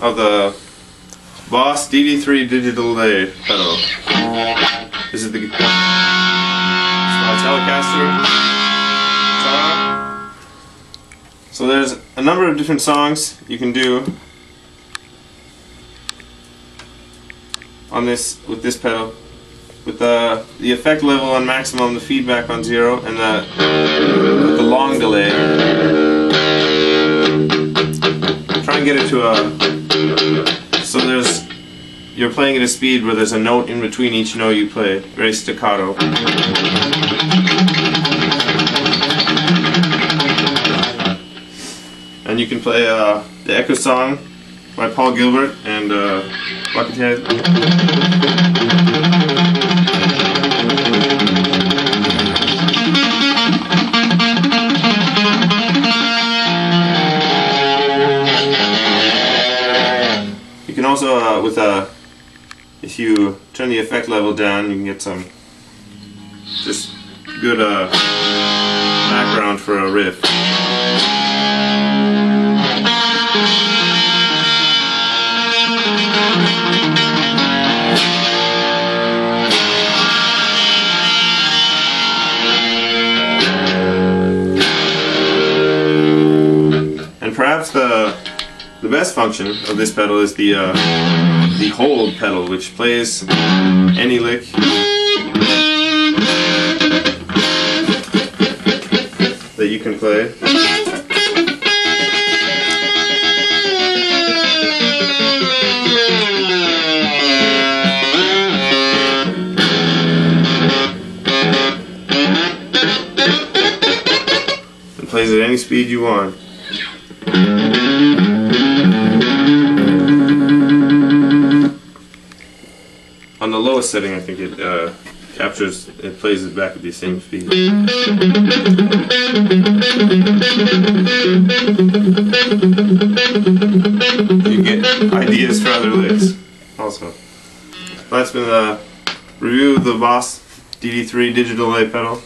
of the Boss DD3 Digital Delay pedal. This is the Telecaster. So there's a number of different songs you can do on this with this pedal with the the effect level on maximum, the feedback on zero, and the the long delay. Try and get it to a so there's you're playing at a speed where there's a note in between each note you play, very staccato. And you can play uh, the Echo Song by Paul Gilbert and uh, Buckethead. Can also, uh, with a, if you turn the effect level down, you can get some just good uh, background for a riff. And perhaps the the best function of this pedal is the uh, the hold pedal, which plays any lick. That you can play. It plays at any speed you want. On the lowest setting, I think it uh, captures, it plays it back at the same speed. You get ideas for other licks, also. That's been a review of the Boss DD3 digital delay pedal.